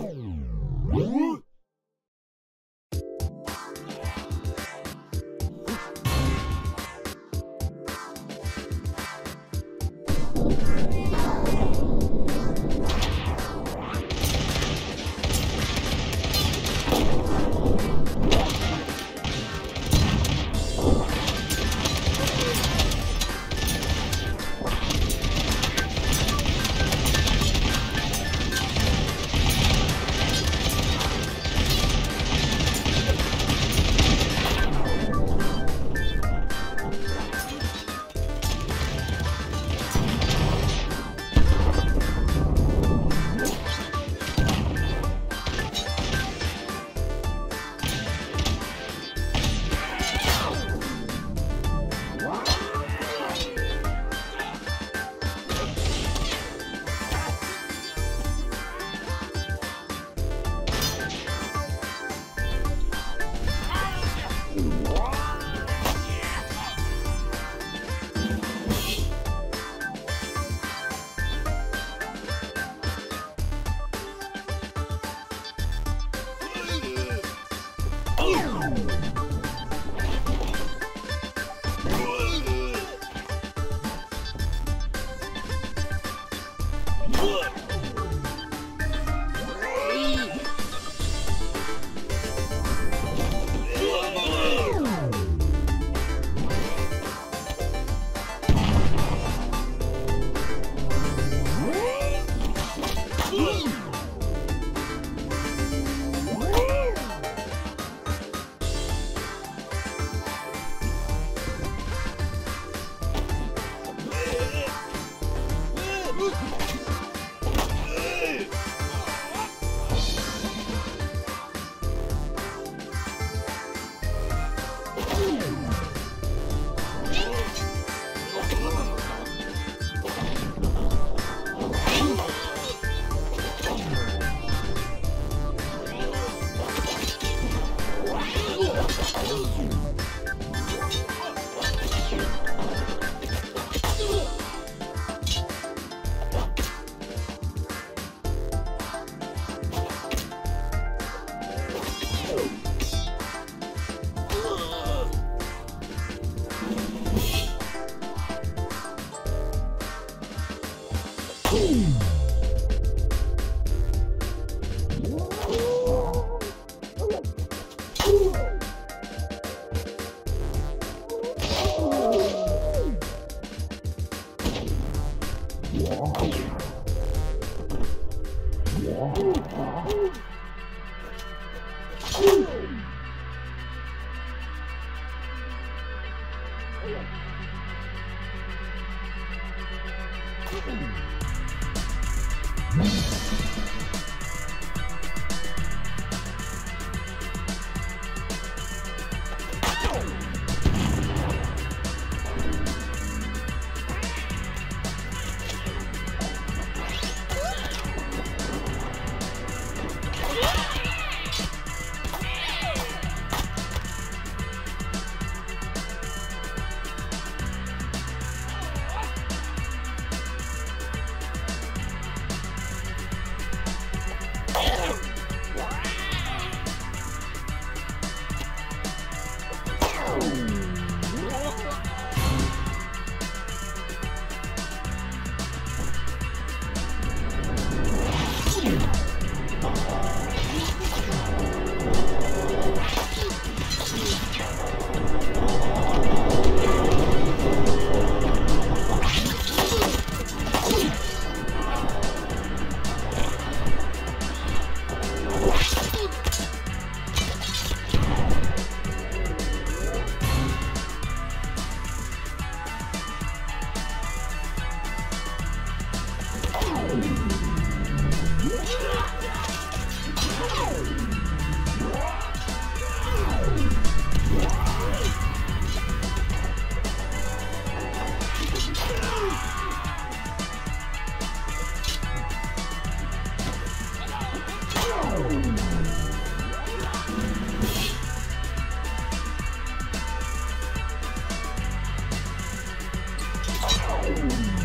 Woo! Wood. Ooh. Mm-hmm. Ooh.